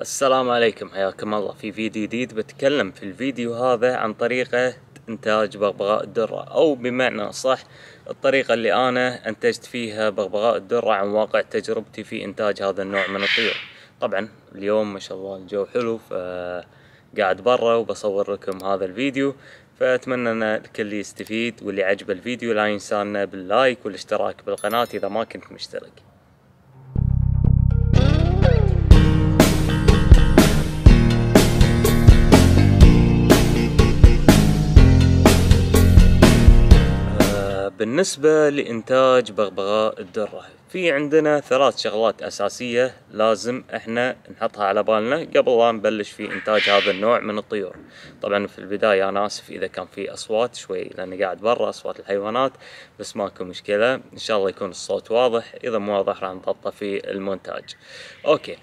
السلام عليكم حياكم الله. في فيديو جديد بتكلم في الفيديو هذا عن طريقة إنتاج بغبغاء الدرة أو بمعنى صح الطريقة اللي أنا أنتجت فيها بغبغاء الدرة عن واقع تجربتي في إنتاج هذا النوع من الطيور. طبعا اليوم ما شاء الله الجو حلو فقاعد برا وبصور لكم هذا الفيديو. فأتمنى أن الكل يستفيد واللي عجبه الفيديو لا ينسانا باللايك والاشتراك بالقناة إذا ما كنت مشترك. بالنسبة لإنتاج بغبغاء الدرة. في عندنا ثلاث شغلات أساسية لازم إحنا نحطها على بالنا قبل لا نبلش في إنتاج هذا النوع من الطيور. طبعا في البداية أنا آسف إذا كان في أصوات شوي لأني قاعد برا أصوات الحيوانات بس ماكو مشكلة. إن شاء الله يكون الصوت واضح. إذا مو واضح راح نضبطه في المونتاج. أوكي.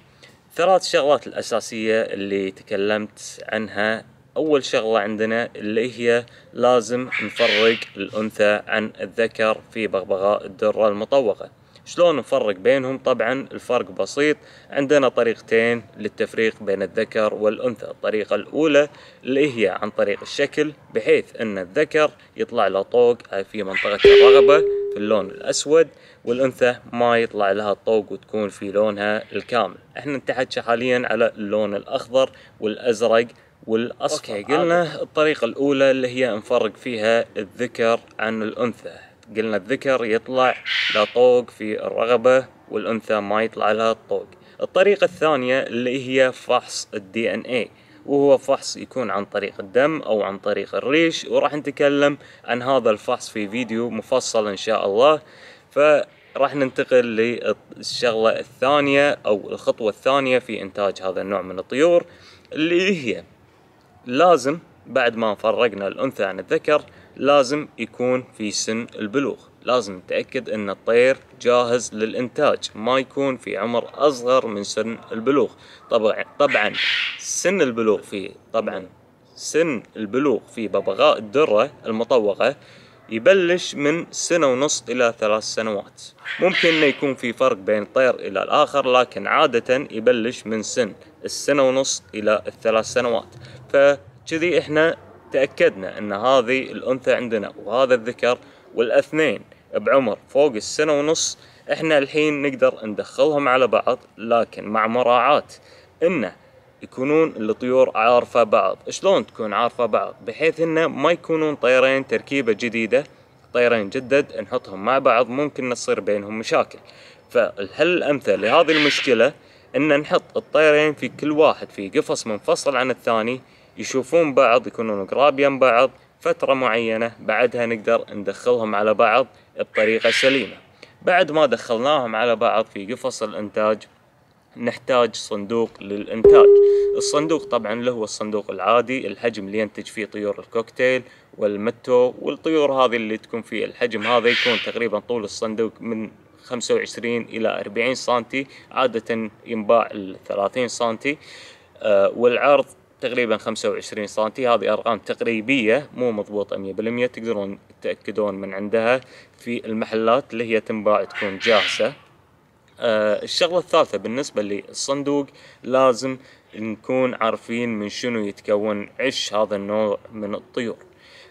ثلاث شغلات الأساسية اللي تكلمت عنها أول شغلة عندنا اللي هي لازم نفرق الأنثى عن الذكر في بغبغاء الدرة المطوقة. شلون نفرق بينهم؟ طبعا الفرق بسيط. عندنا طريقتين للتفريق بين الذكر والأنثى. الطريقة الأولى اللي هي عن طريق الشكل بحيث أن الذكر يطلع له طوق في منطقة الرغبة في اللون الأسود والأنثى ما يطلع لها الطوق وتكون في لونها الكامل. إحنا نتحكى حاليا على اللون الأخضر والأزرق والاصفر okay قلنا الطريقة الأولى اللي هي نفرق فيها الذكر عن الأنثى. قلنا الذكر يطلع له طوق في الرقبة والأنثى ما يطلع لها الطوق الطريقة الثانية اللي هي فحص ال DNA وهو فحص يكون عن طريق الدم أو عن طريق الريش. وراح نتكلم عن هذا الفحص في فيديو مفصل إن شاء الله. فراح ننتقل للشغلة الثانية أو الخطوة الثانية في إنتاج هذا النوع من الطيور اللي هي لازم بعد ما فرقنا الأنثى عن الذكر لازم يكون في سن البلوغ. لازم نتأكد أن الطير جاهز للإنتاج ما يكون في عمر أصغر من سن البلوغ. طبعا طبعا سن البلوغ في طبعا سن البلوغ في ببغاء الدرة المطوقة يبلش من سنة ونص إلى ثلاث سنوات. ممكن أنه يكون في فرق بين طير إلى الآخر لكن عادة يبلش من سن السنة ونص إلى الثلاث سنوات. فكذي إحنا تأكدنا أن هذه الأنثى عندنا وهذا الذكر والأثنين بعمر فوق السنة ونص إحنا الحين نقدر ندخلهم على بعض لكن مع مراعاة إنه يكونون الطيور عارفة بعض. شلون تكون عارفة بعض؟ بحيث انه ما يكونون طيرين تركيبة جديدة طيرين جدد نحطهم مع بعض ممكن تصير بينهم مشاكل. فالحل الامثل لهذه المشكلة إن نحط الطيرين في كل واحد في قفص منفصل عن الثاني؟ يشوفون بعض يكونون قراب يم بعض فترة معينة بعدها نقدر ندخلهم على بعض بطريقة سليمة. بعد ما دخلناهم على بعض في قفص الإنتاج نحتاج صندوق للإنتاج. الصندوق طبعا اللي هو الصندوق العادي الحجم اللي ينتج فيه طيور الكوكتيل والمتو والطيور هذه اللي تكون في الحجم هذا يكون تقريبا طول الصندوق من خمسة وعشرين إلى أربعين سنتي عادة ينباع الثلاثين سنتي. آه والعرض تقريبا خمسة وعشرين سنتي. هذه أرقام تقريبية مو مية بالمية. تقدرون تتأكدون من عندها في المحلات اللي هي تنباع تكون جاهزة. آه الشغلة الثالثة بالنسبة للصندوق لازم نكون عارفين من شنو يتكون عش هذا النوع من الطيور.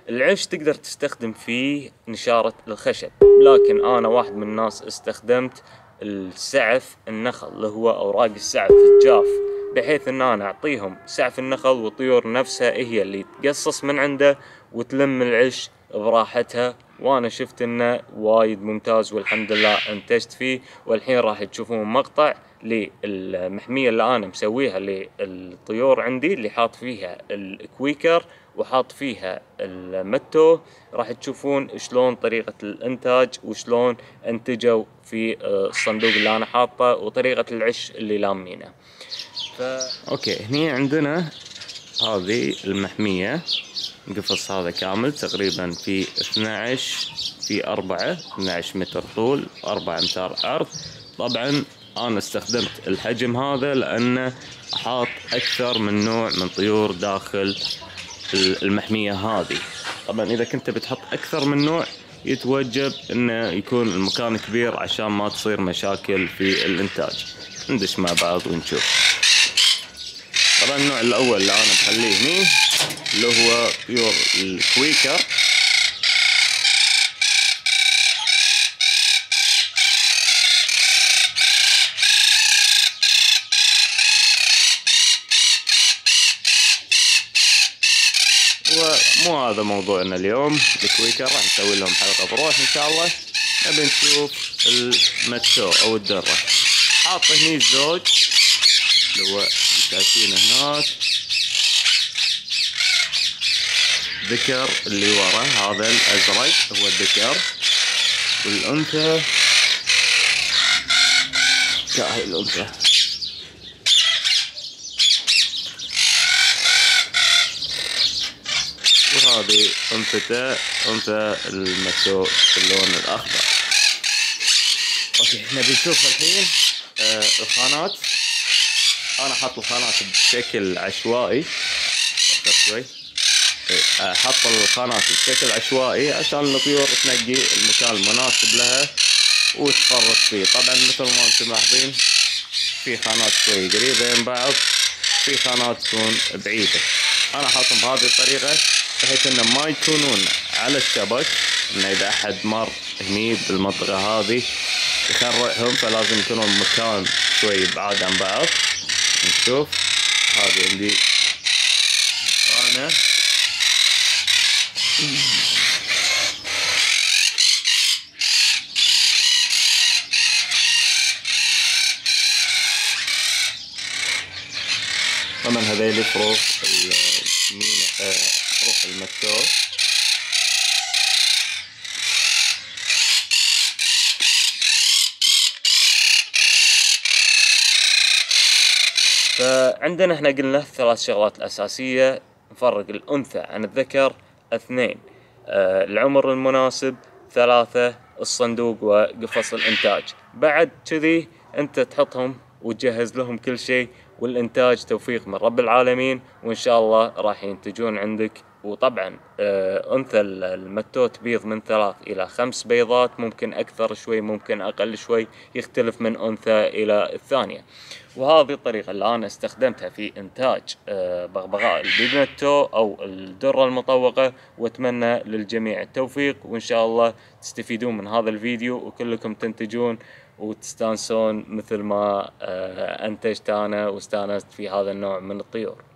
العش تقدر تستخدم فيه نشارة الخشب لكن أنا واحد من الناس استخدمت السعف النخل اللي هو أوراق السعف الجاف. بحيث إن أنا أعطيهم سعف النخل والطيور نفسها هي اللي تقصص من عنده وتلم العش براحتها. وأنا شفت إنه وايد ممتاز والحمد لله أنتجت فيه. والحين راح تشوفون مقطع للمحمية اللي أنا مسويها للطيور عندي اللي حاط فيها الكويكر وحاط فيها المتو. راح تشوفون شلون طريقة الإنتاج وشلون أنتجوا في الصندوق اللي أنا حاطه وطريقة العش اللي لامينه. ف... أوكي هني عندنا هذه المحمية. القفص هذا كامل تقريبا في 12 في 4 12 متر طول 4 امتار عرض. طبعا أنا استخدمت الحجم هذا لأنه حاط أكثر من نوع من طيور داخل المحمية هذه. طبعا إذا كنت بتحط أكثر من نوع يتوجب إنه يكون المكان كبير عشان ما تصير مشاكل في الإنتاج. ندش مع بعض ونشوف. طبعا النوع الأول اللي أنا بخليه هني اللي هو طيور الكويكر ومو هذا موضوعنا اليوم. الكويكر راح نسوي لهم حلقة بروح إن شاء الله. نبي نشوف المتشو أو الدرة. حاط هني الزوج اللي هو هناك. ذكر اللي ورا هذا الازرق هو الذكر والأنثى. هاي الأنثى. وهذه أنثته أنثى المسو باللون الأخضر. أوكي نبي نشوف الحين آه الخانات. أنا حاط الخانات بشكل عشوائي. أكثر شوي. أحط الخانات بشكل عشوائي عشان الطيور تنقي المكان المناسب لها وتفرط فيه. طبعا مثل ما أنتم ملاحظين في خانات شوي قريبة من بعض في خانات تكون بعيدة. أنا حاطهم بهذه الطريقة بحيث انه ما يكونون على الشبك انه إذا أحد مر هني بالمنطقة هذه يخرعهم فلازم يكونون مكان شوي بعاد عن بعض. نشوف. هذه عندي. خانة طبعا هذيلي حروف الميم حروف المكتوب فعندنا إحنا قلنا ثلاث شغلات اساسية نفرق الأنثى عن الذكر. اثنين. آه العمر المناسب ثلاثة الصندوق وقفص الإنتاج. بعد كذي أنت تحطهم وتجهز لهم كل شيء والإنتاج توفيق من رب العالمين وإن شاء الله راح ينتجون عندك وطبعا آه أنثى المتوت تبيض من ثلاث إلى خمس بيضات ممكن أكثر شوي ممكن أقل شوي يختلف من أنثى إلى الثانية. وهذه الطريقة اللي أنا استخدمتها في إنتاج آه بغبغاء البيبنتو أو الدرة المطوقة وأتمنى للجميع التوفيق وإن شاء الله تستفيدون من هذا الفيديو وكلكم تنتجون وتستانسون مثل ما آه، أنتجت أنا واستانست في هذا النوع من الطيور.